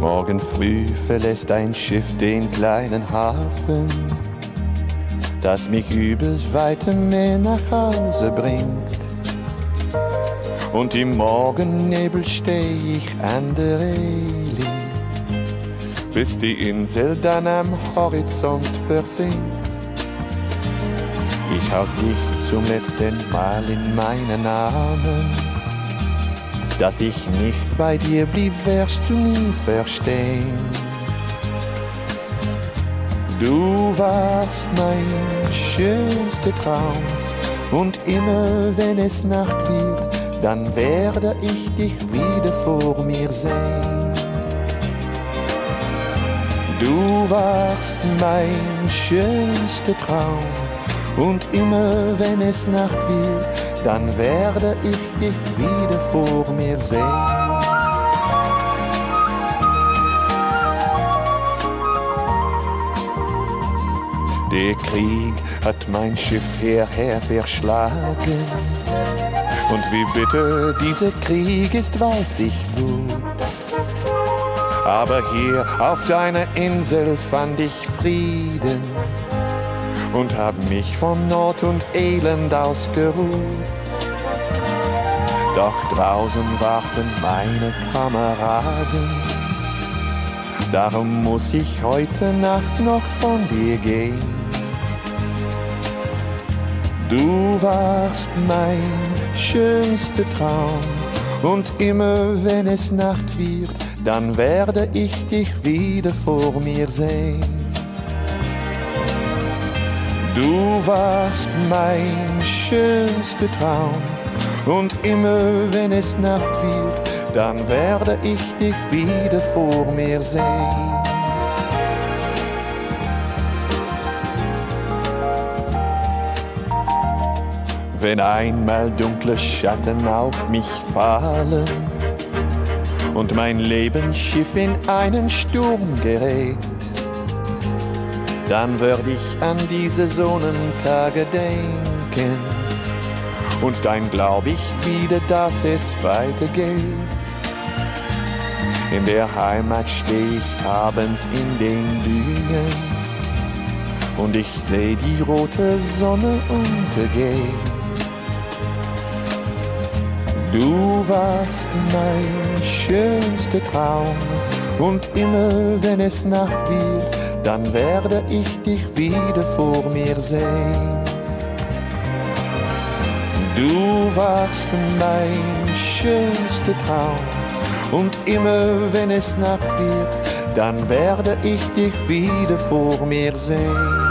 Morgen früh verlässt ein Schiff den kleinen Hafen, das mich übelst weite Meer nach Hause bringt. Und im Morgennebel steh ich an der Reling, bis die Insel dann am Horizont versinkt. Ich halt dich zum letzten Mal in meinen Armen dass ich nicht bei dir blieb, wirst du nie verstehen. Du warst mein schönster Traum und immer wenn es Nacht wird, dann werde ich dich wieder vor mir sehen. Du warst mein schönster Traum und immer wenn es Nacht wird, dann werde ich dich wieder vor mir sehen. Der Krieg hat mein Schiff hierher verschlagen. Und wie bitter dieser Krieg ist, weiß ich gut. Aber hier auf deiner Insel fand ich Frieden und hab mich von Not und Elend ausgeruht. Doch draußen warten meine Kameraden, darum muss ich heute Nacht noch von dir gehen. Du warst mein schönster Traum und immer wenn es Nacht wird, dann werde ich dich wieder vor mir sehen. Du warst mein schönster Traum und immer wenn es Nacht wird, dann werde ich dich wieder vor mir sehen. Wenn einmal dunkle Schatten auf mich fallen und mein Lebensschiff in einen Sturm gerät, dann würd ich an diese Sonnentage denken. Und dann glaub ich wieder, dass es weitergeht. In der Heimat steh ich abends in den Dünen und ich seh die rote Sonne untergehen. Du warst mein schönster Traum und immer wenn es Nacht wird, dann werde ich dich wieder vor mir sehen. Du warst mein schönster Traum und immer wenn es Nacht wird, dann werde ich dich wieder vor mir sehen.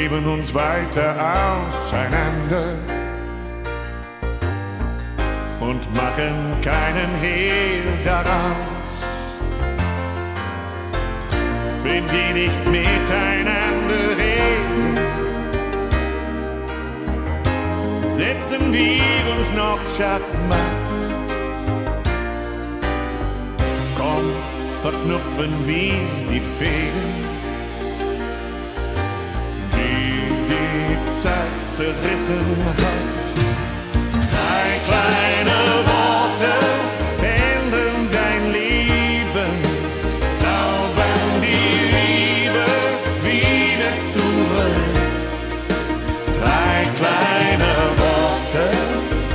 Leben uns weiter auseinander und machen keinen Hehl daraus. Wenn wir nicht miteinander reden, setzen wir uns noch Schachmatt. Komm, verknüpfen wir die Fäden, Zeit zerrissen hat. Drei kleine Worte ändern dein Leben, zaubern die Liebe wieder zurück. Drei kleine Worte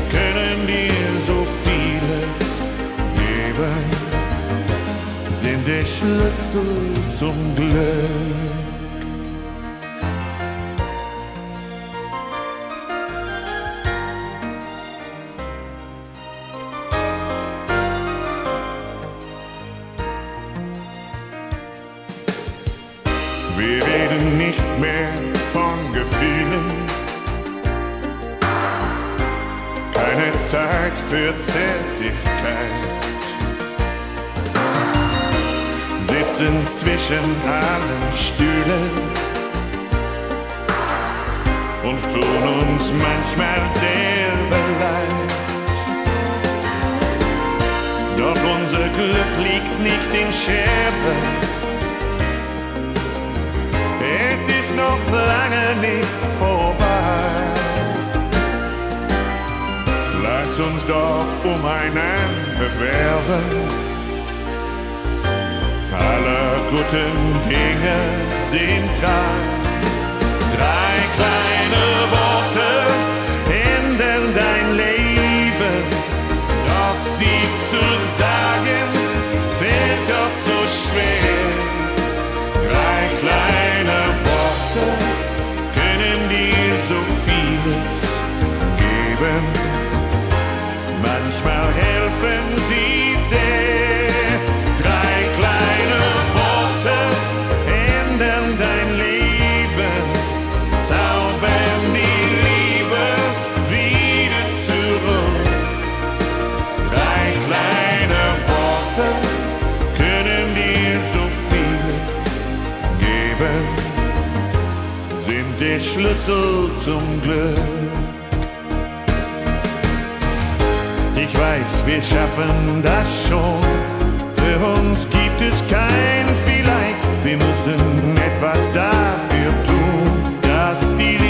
können dir so vieles geben. Sind der Schlüssel zum Glück. Zeit für Zärtlichkeit. Sitzen zwischen allen Stühlen und tun uns manchmal selber leid. Doch unser Glück liegt nicht in Scherben es ist noch lange nicht vorbei. Lass uns doch umeinander werben. Alle guten Dinge sind da. Geben, sind der Schlüssel zum Glück. Ich weiß, wir schaffen das schon. Für uns gibt es kein Vielleicht. Wir müssen etwas dafür tun, dass die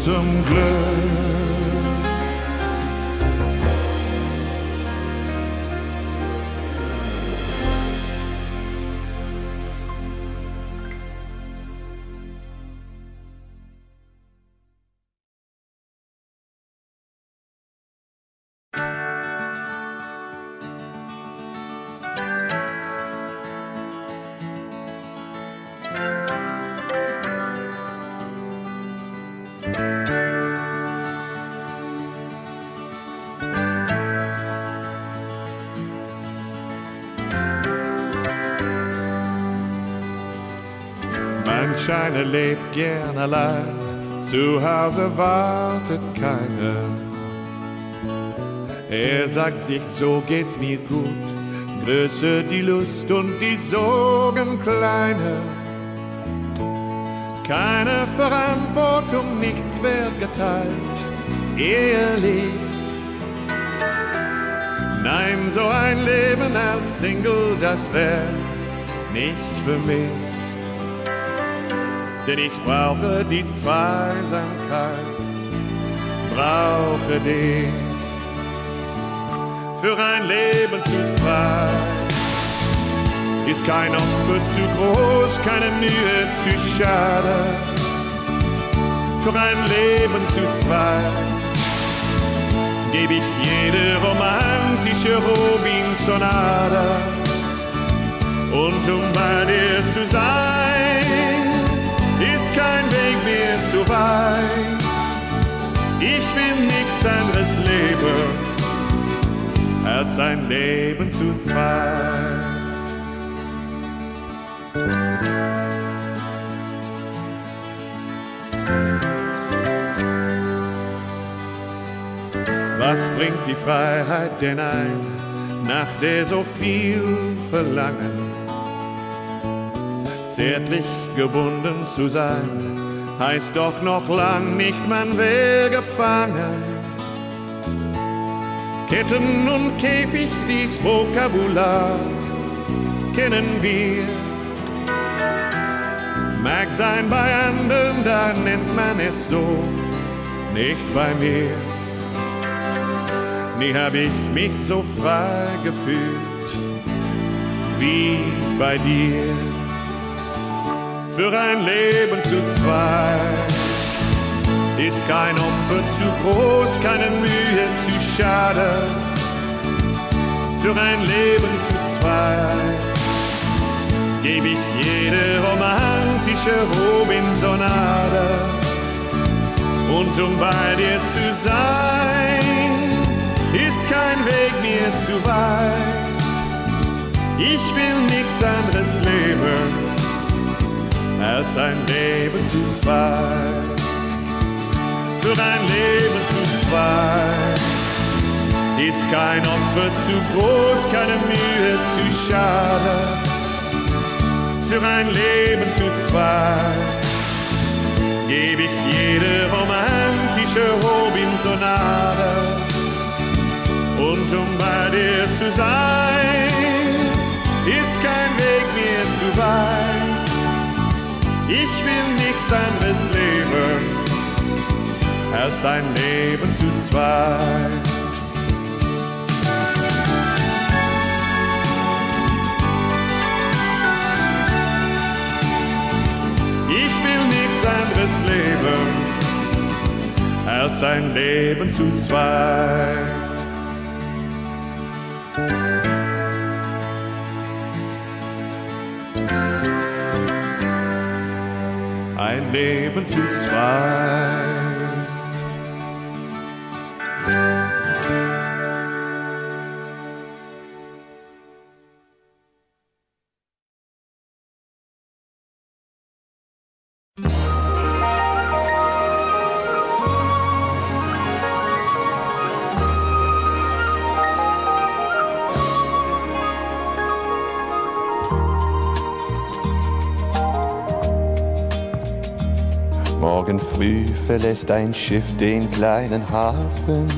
Schlüssel zum Einer lebt gern allein, zu Hause wartet keiner. Er sagt sich, so geht's mir gut, größer die Lust und die Sorgen kleiner. Keine Verantwortung, nichts wird geteilt, ehrlich. Nein, so ein Leben als Single, das wär nicht für mich. Denn ich brauche die Zweisamkeit, brauche dich für ein Leben zu zweit. Ist kein Opfer zu groß, keine Mühe zu schade. Für ein Leben zu zweit gebe ich jede romantische Robinsonade. Und um bei dir zu sein, kein Weg mehr zu weit. Ich will nichts anderes leben, als ein Leben zu zweit. Was bringt die Freiheit denn ein, nach der so viel verlangen? Zärtlich gebunden zu sein, heißt doch noch lang nicht, man wäre gefangen. Ketten und Käfig, dies Vokabular kennen wir. Mag sein bei anderen, da nennt man es so, nicht bei mir. Nie hab ich mich so frei gefühlt wie bei dir. Für ein Leben zu zweit ist kein Opfer zu groß, keine Mühe zu schade. Für ein Leben zu zweit gebe ich jede romantische Robinsonade. Und um bei dir zu sein, ist kein Weg mir zu weit. Ich will nichts anderes leben, als ein Leben zu zweit. Für ein Leben zu zweit ist kein Opfer zu groß, keine Mühe zu schade. Für ein Leben zu zweit gebe ich jede romantische Robinsonade und um bei dir zu sein, ist kein Weg mehr zu weit. Ich will nichts anderes leben, als ein Leben zu zweit. Ich will nichts anderes leben, als ein Leben zu zweit. Ein Leben zu zweit. Verlässt ein Schiff den kleinen Hafen,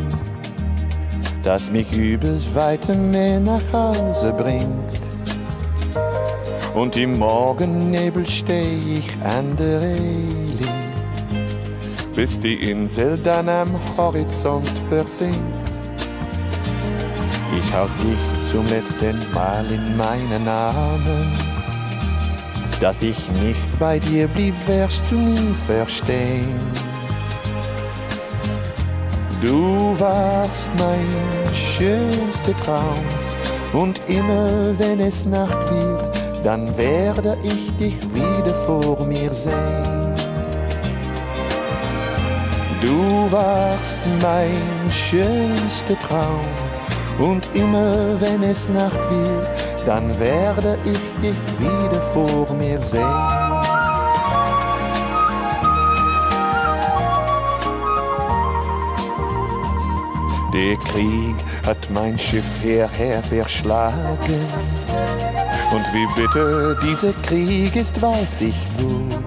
das mich übers weite Meer nach Hause bringt. Und im Morgennebel steh ich an der Reling, bis die Insel dann am Horizont versinkt. Ich halt dich zum letzten Mal in meinen Armen dass ich nicht bei dir blieb, wirst du nie verstehen. Du warst mein schönster Traum und immer wenn es Nacht wird, dann werde ich dich wieder vor mir sehen. Du warst mein schönster Traum und immer wenn es Nacht wird, dann werde ich dich wieder vor mir sehen. Der Krieg hat mein Schiff hierher verschlagen. Und wie bitter dieser Krieg ist, weiß ich gut.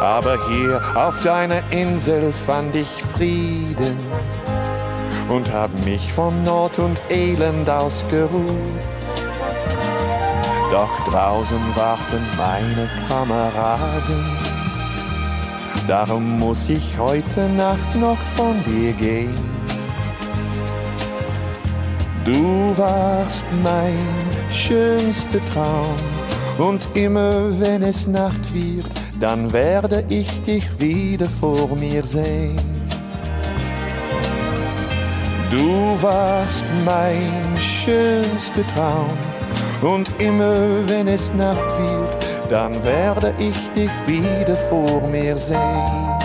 Aber hier auf deiner Insel fand ich Frieden und hab mich von Not und Elend ausgeruht. Doch draußen warten meine Kameraden, darum muss ich heute Nacht noch von dir gehen. Du warst mein schönster Traum und immer wenn es Nacht wird, dann werde ich dich wieder vor mir sehen. Du warst mein schönster Traum und immer wenn es Nacht wird, dann werde ich dich wieder vor mir sehen.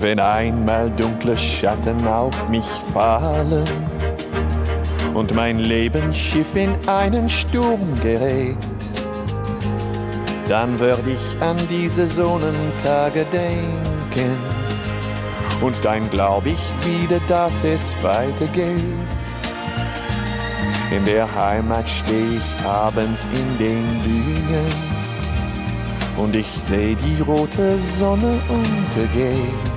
Wenn einmal dunkle Schatten auf mich fallen und mein Lebensschiff in einen Sturm gerät, dann würd ich an diese Sonnentage denken und dann glaub ich wieder, dass es weitergeht. In der Heimat steh ich abends in den Dünen und ich seh die rote Sonne untergehen.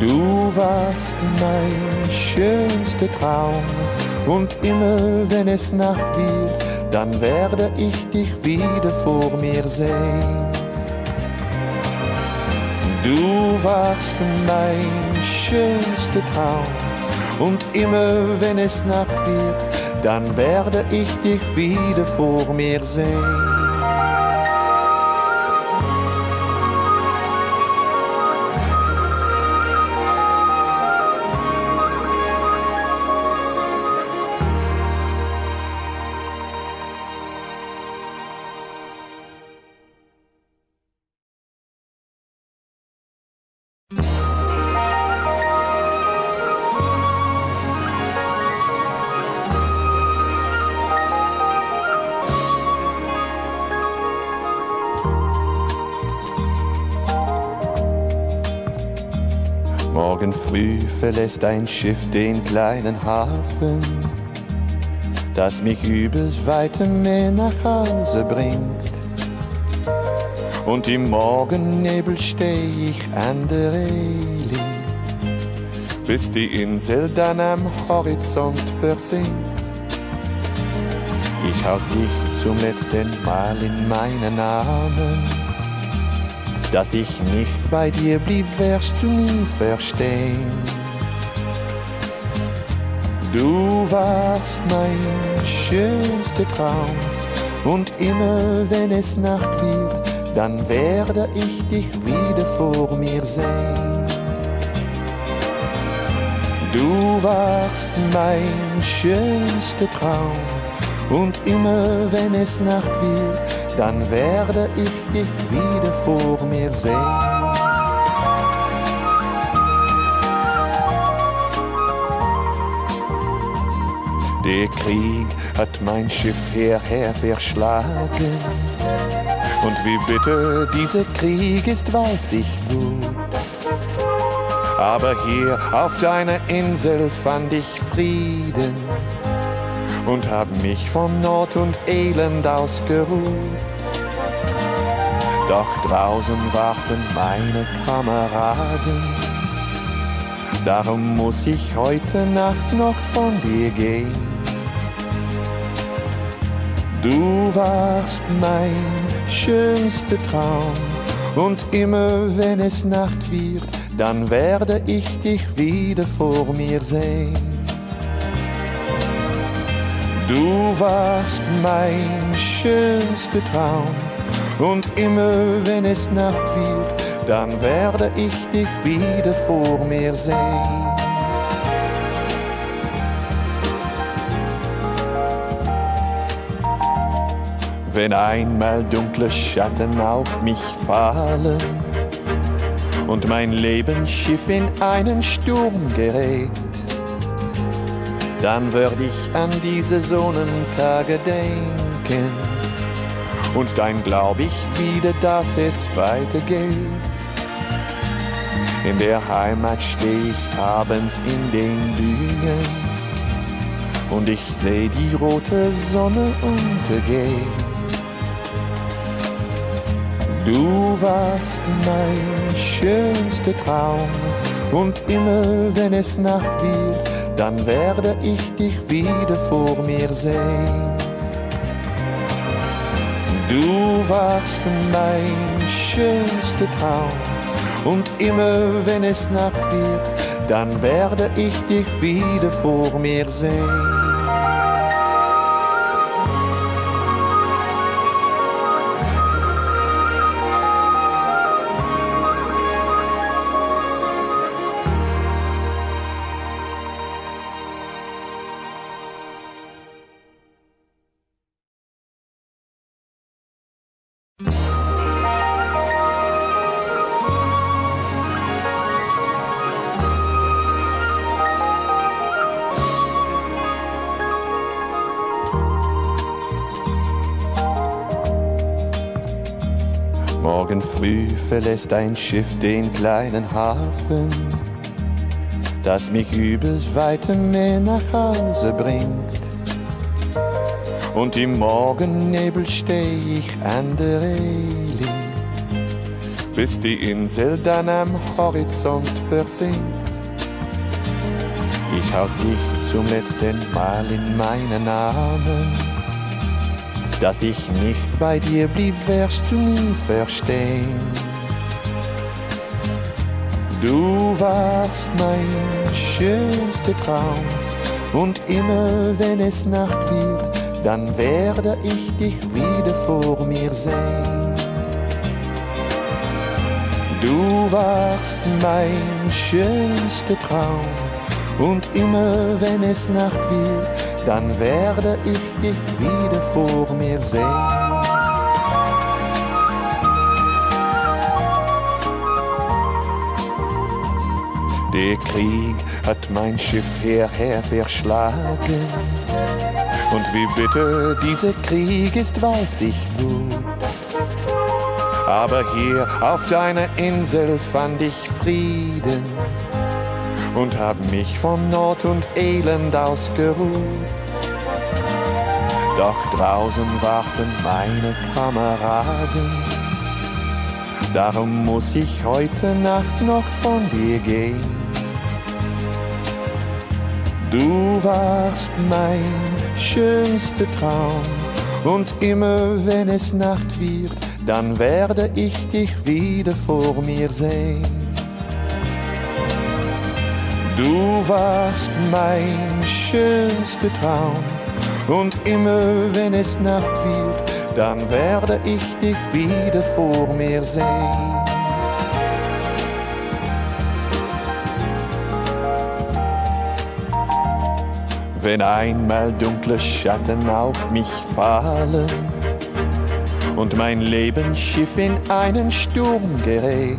Du warst mein schönster Traum und immer wenn es Nacht wird, dann werde ich dich wieder vor mir sehen. Du warst mein schönster Traum und immer wenn es Nacht wird, dann werde ich dich wieder vor mir sehen. Morgen früh verlässt ein Schiff den kleinen Hafen, das mich übelst weite Meer nach Hause bringt. Und im Morgennebel steh ich an der Reling, bis die Insel dann am Horizont versinkt. Ich hab dich zum letzten Mal in meinen Armen dass ich nicht bei dir blieb, wirst du nie verstehen. Du warst mein schönster Traum und immer wenn es Nacht wird, dann werde ich dich wieder vor mir sehen. Du warst mein schönster Traum und immer wenn es Nacht wird, dann werde ich dich wieder vor mir sehen. Der Krieg hat mein Schiff hierher verschlagen. Und wie bitter dieser Krieg ist, weiß ich gut. Aber hier auf deiner Insel fand ich Frieden und hab mich von Not und Elend ausgeruht. Doch draußen warten meine Kameraden. Darum muss ich heute Nacht noch von dir gehen. Du warst mein schönster Traum und immer wenn es Nacht wird, dann werde ich dich wieder vor mir sehen. Du warst mein schönster Traum und immer wenn es Nacht wird, dann werde ich dich wieder vor mir sehen. Wenn einmal dunkle Schatten auf mich fallen und mein Lebensschiff in einen Sturm gerät, dann werd ich an diese Sonnentage denken und dann glaub ich wieder, dass es weitergeht. In der Heimat steh ich abends in den Dünen und ich seh die rote Sonne untergehen. Du warst mein schönster Traum und immer wenn es Nacht wird, dann werde ich dich wieder vor mir sehen. Du warst mein schönster Traum und immer wenn es Nacht wird, dann werde ich dich wieder vor mir sehen. Verlässt ein Schiff den kleinen Hafen, das mich übers weite Meer nach Hause bringt. Und im Morgennebel steh ich an der Reling, bis die Insel dann am Horizont versinkt. Ich hau dich zum letzten Mal in meinen Armen, dass ich nicht bei dir blieb, wirst du nie verstehen. Du warst mein schönster Traum und immer wenn es Nacht wird, dann werde ich dich wieder vor mir sehen. Du warst mein schönster Traum und immer wenn es Nacht wird, dann werde ich dich wieder vor mir sehen. Der Krieg hat mein Schiff hierher verschlagen. Und wie bitter dieser Krieg ist, weiß ich gut. Aber hier auf deiner Insel fand ich Frieden und hab mich von Not und Elend ausgeruht. Doch draußen warten meine Kameraden. Darum muss ich heute Nacht noch von dir gehen. Du warst mein schönster Traum und immer wenn es Nacht wird, dann werde ich dich wieder vor mir sehen. Du warst mein schönster Traum und immer wenn es Nacht wird, dann werde ich dich wieder vor mir sehen. Wenn einmal dunkle Schatten auf mich fallen und mein Lebensschiff in einen Sturm gerät,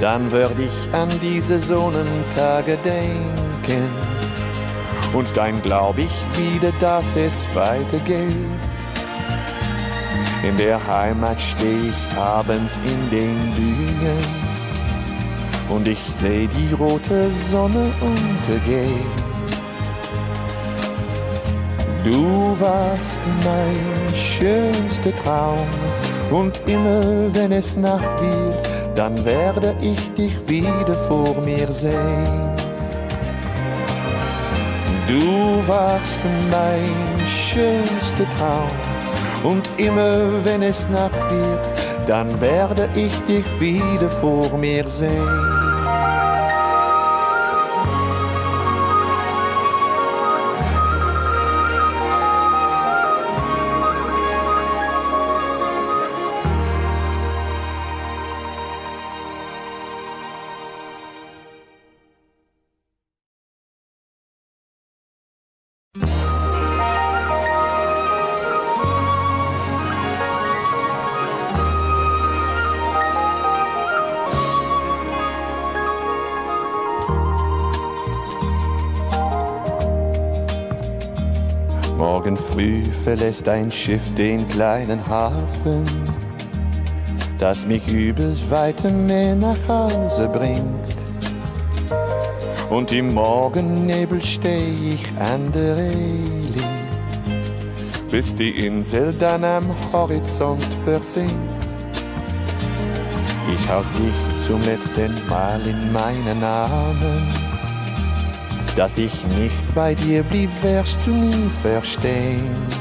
dann würde ich an diese Sonnentage denken und dann glaub ich wieder, dass es weitergeht. In der Heimat steh ich abends in den Dünen und ich seh die rote Sonne untergehen. Du warst mein schönster Traum und immer wenn es Nacht wird, dann werde ich dich wieder vor mir sehen. Du warst mein schönster Traum und immer wenn es Nacht wird, dann werde ich dich wieder vor mir sehen. Verlässt ein Schiff den kleinen Hafen, das mich übers weite Meer nach Hause bringt. Und im Morgennebel steh ich an der Reling, bis die Insel dann am Horizont versinkt. Ich hau dich zum letzten Mal in meinen Armen dass ich nicht bei dir blieb, wirst du nie verstehen.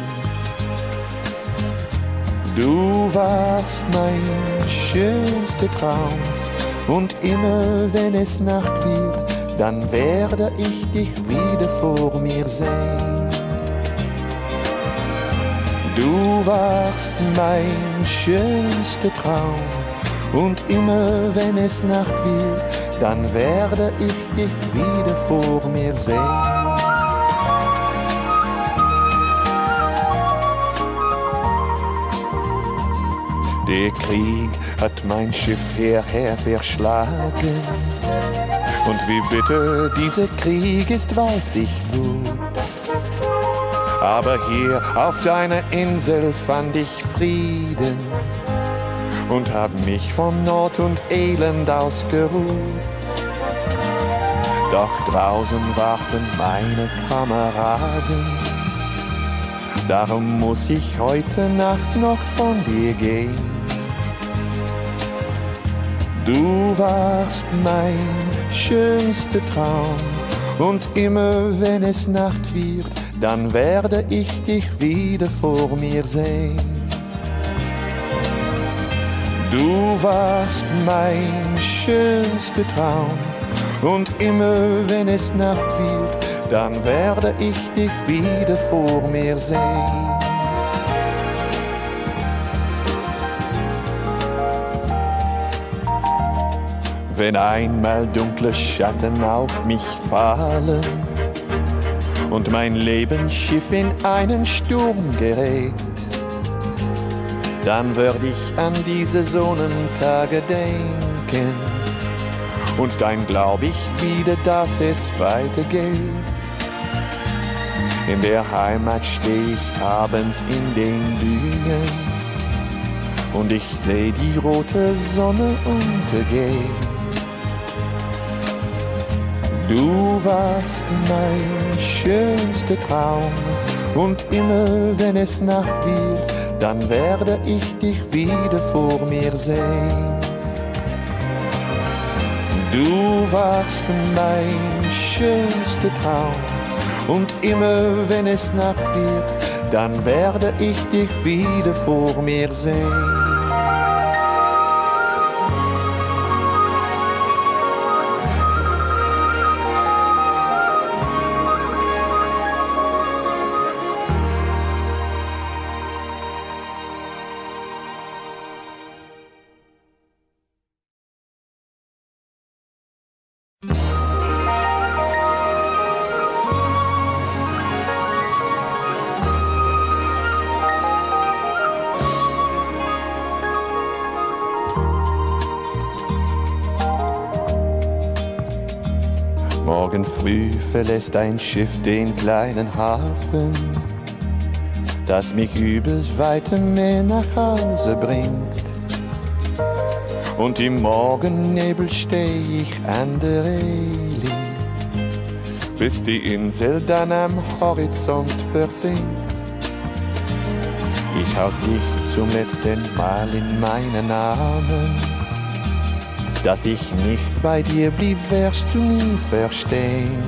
Du warst mein schönster Traum und immer wenn es Nacht wird, dann werde ich dich wieder vor mir sehen. Du warst mein schönster Traum und immer wenn es Nacht wird, dann werde ich dich wieder vor mir sehen. Der Krieg hat mein Schiff hierher verschlagen. Und wie bitter dieser Krieg ist, weiß ich gut. Aber hier auf deiner Insel fand ich Frieden und hab mich von Not und Elend ausgeruht. Doch draußen warten meine Kameraden, darum muss ich heute Nacht noch von dir gehen. Du warst mein schönster Traum und immer wenn es Nacht wird, dann werde ich dich wieder vor mir sehen. Du warst mein schönster Traum und immer wenn es Nacht wird, dann werde ich dich wieder vor mir sehen. Wenn einmal dunkle Schatten auf mich fallen und mein Lebensschiff in einen Sturm gerät, dann würde ich an diese Sonnentage denken und dann glaub ich wieder, dass es weitergeht. In der Heimat steh ich abends in den Dünen und ich seh die rote Sonne untergehen. Du warst mein schönster Traum und immer wenn es Nacht wird, dann werde ich dich wieder vor mir sehen. Du warst mein schönster Traum und immer wenn es Nacht wird, dann werde ich dich wieder vor mir sehen. Morgen früh verlässt ein Schiff den kleinen Hafen, das mich übelst weite Meer nach Hause bringt. Und im Morgennebel steh ich an der Reling, bis die Insel dann am Horizont versinkt. Ich halt dich zum letzten Mal in meinen Armen dass ich nicht bei dir blieb, wirst du nie verstehen.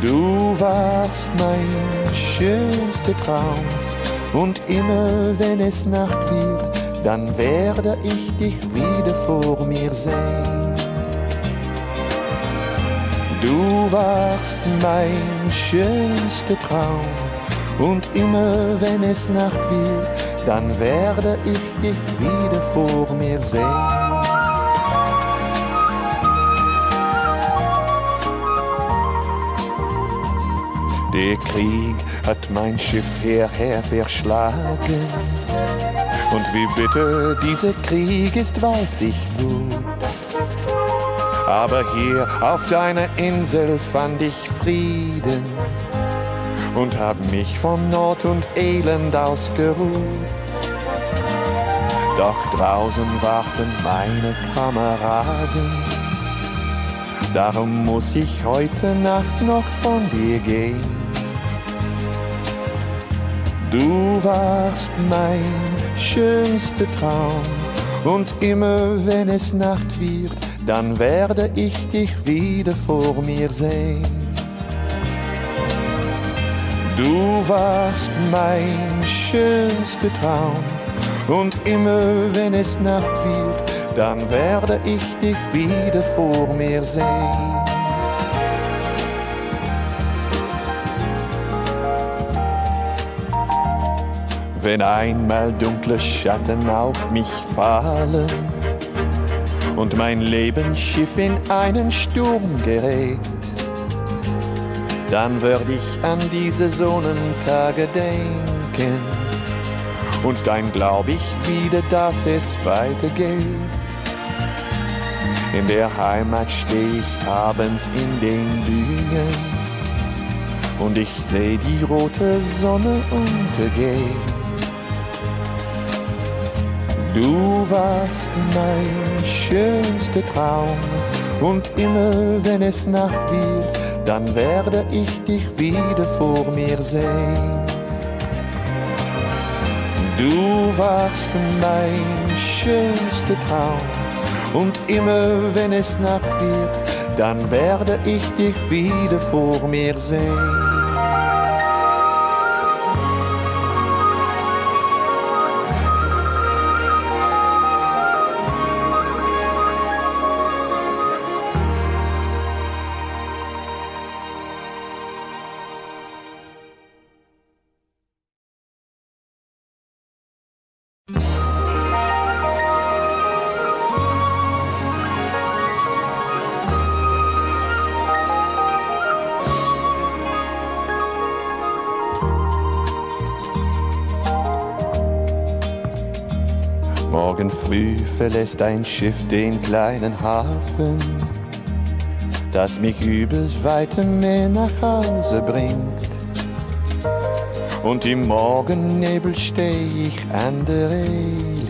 Du warst mein schönster Traum und immer wenn es Nacht wird, dann werde ich dich wieder vor mir sehen. Du warst mein schönster Traum und immer wenn es Nacht wird, dann werde ich dich wieder vor mir sehen. Der Krieg hat mein Schiff hierher verschlagen. Und wie bitter dieser Krieg ist, weiß ich gut. Aber hier auf deiner Insel fand ich Frieden und hab mich von Not und Elend ausgeruht. Doch draußen warten meine Kameraden, darum muss ich heute Nacht noch von dir gehen. Du warst mein schönster Traum und immer wenn es Nacht wird, dann werde ich dich wieder vor mir sehen. Du warst mein schönster Traum und immer wenn es Nacht wird, dann werde ich dich wieder vor mir sehen. Wenn einmal dunkle Schatten auf mich fallen und mein Lebensschiff in einen Sturm gerät, dann würd ich an diese Sonnentage denken. Und dann glaub ich wieder, dass es weitergeht. In der Heimat steh ich abends in den Dünen und ich seh die rote Sonne untergehen. Du warst mein schönster Traum und immer wenn es Nacht wird, dann werde ich dich wieder vor mir sehen. Du warst mein schönster Traum und immer wenn es Nacht wird, dann werde ich dich wieder vor mir sehen. Verlässt ein Schiff den kleinen Hafen, das mich übers weite Meer nach Hause bringt. Und im Morgennebel steh ich an der Reling,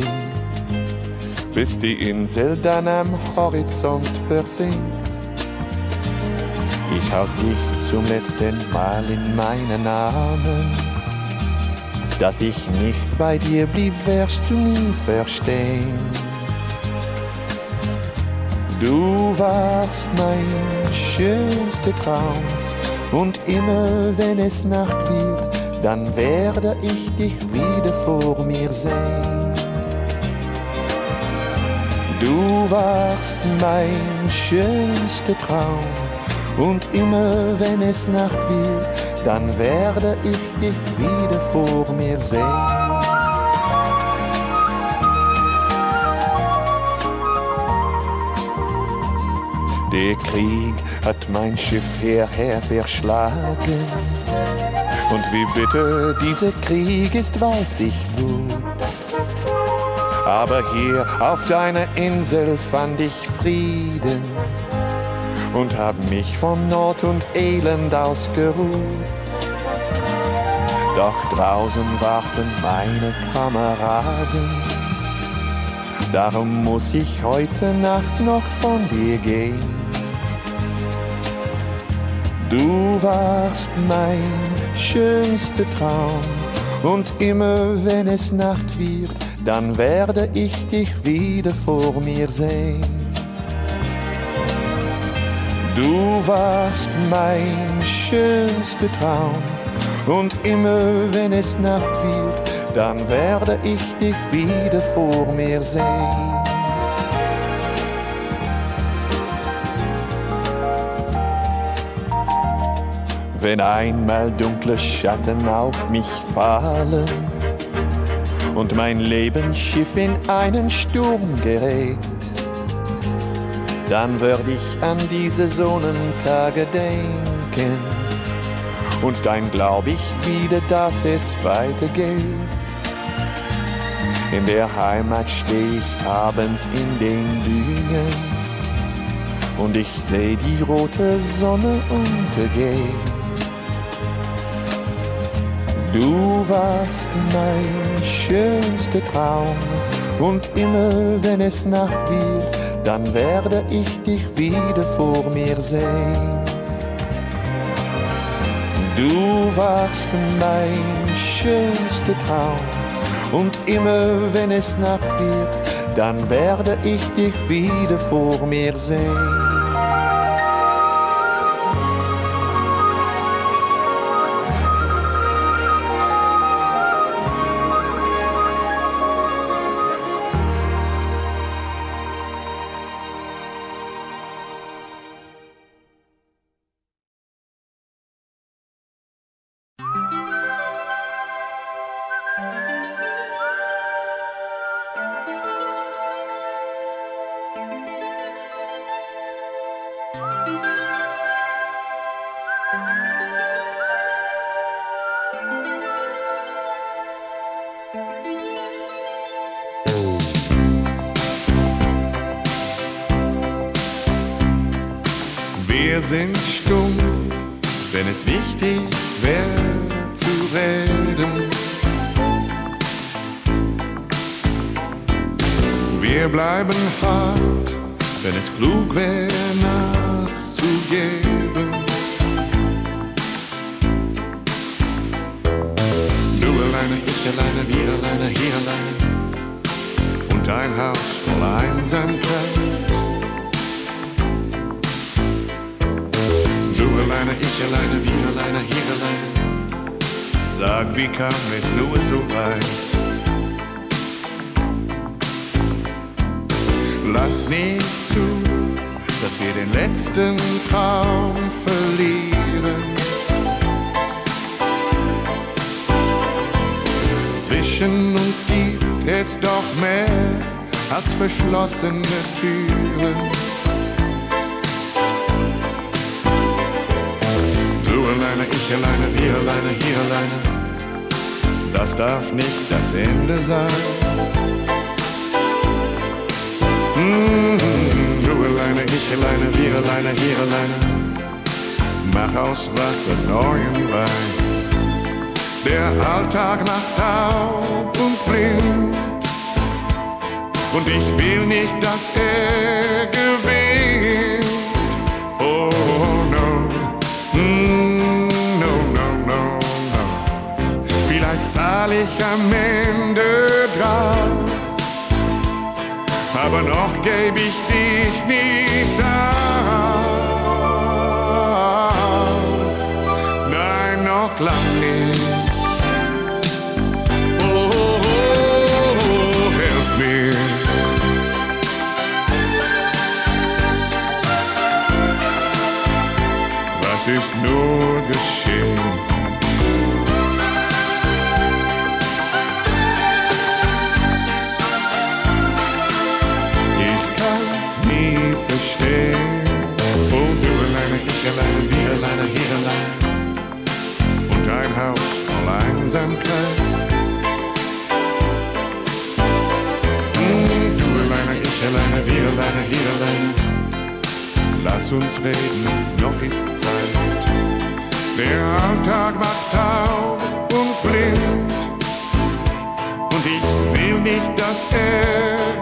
bis die Insel dann am Horizont versinkt. Ich halt dich zum letzten Mal in meinen Armen dass ich nicht bei dir blieb, wirst du nie verstehen. Du warst mein schönster Traum und immer wenn es Nacht wird, dann werde ich dich wieder vor mir sehen. Du warst mein schönster Traum und immer wenn es Nacht wird, dann werde ich dich wieder vor mir sehen. Der Krieg hat mein Schiff hierher verschlagen. Und wie bitter dieser Krieg ist, weiß ich gut. Aber hier auf deiner Insel fand ich Frieden und hab mich von Not und Elend ausgeruht. Doch draußen warten meine Kameraden, darum muss ich heute Nacht noch von dir gehen. Du warst mein schönster Traum und immer wenn es Nacht wird, dann werde ich dich wieder vor mir sehen. Du warst mein schönster Traum und immer wenn es Nacht wird, dann werde ich dich wieder vor mir sehen. Wenn einmal dunkle Schatten auf mich fallen und mein Lebensschiff in einen Sturm gerät, dann würde ich an diese Sonnentage denken. Und dann glaub ich wieder, dass es weitergeht. In der Heimat steh ich abends in den Dünen und ich seh die rote Sonne untergehen. Du warst mein schönster Traum und immer wenn es Nacht wird, dann werde ich dich wieder vor mir sehen. Du warst mein schönster Traum und immer wenn es Nacht wird, dann werde ich dich wieder vor mir sehen. Einsamkeit. Du alleine, ich alleine, wir alleine, hier alleine. Sag, wie kam es nur so weit? Lass nicht zu, dass wir den letzten Traum verlieren. Zwischen uns gibt es doch mehr als verschlossene Türen. Du alleine, ich alleine, wir alleine, hier alleine. Das darf nicht das Ende sein. Mm, Du alleine, ich alleine, wir alleine, hier alleine. Mach aus Wasser neuen Wein. Der Alltag macht taub und blind. Und ich will nicht, dass er gewinnt. Oh no, mm, no, no, no, no. Vielleicht zahl ich am Ende drauf aber noch gäb ich dich nicht auf. Nein, noch lang nicht. Nur geschehen? Ich kann's nie verstehen. Oh, du alleine, ich alleine, wir alleine, hier alleine. Und ein Haus voll Einsamkeit. Mm, Du alleine, ich alleine, wir alleine, hier alleine. Lass uns reden, noch ist Zeit. Der Alltag macht taub und blind. Und ich will nicht, dass er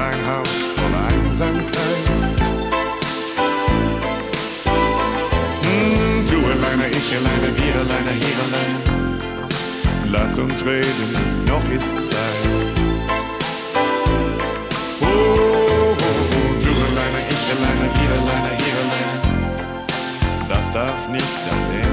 ein Haus voller Einsamkeit. Mm, Du alleine, ich alleine, wir alleine, hier alleine. Lass uns reden, noch ist Zeit. Oh, oh, oh, du alleine, ich alleine, wir alleine, hier alleine. Das darf nicht das Ende.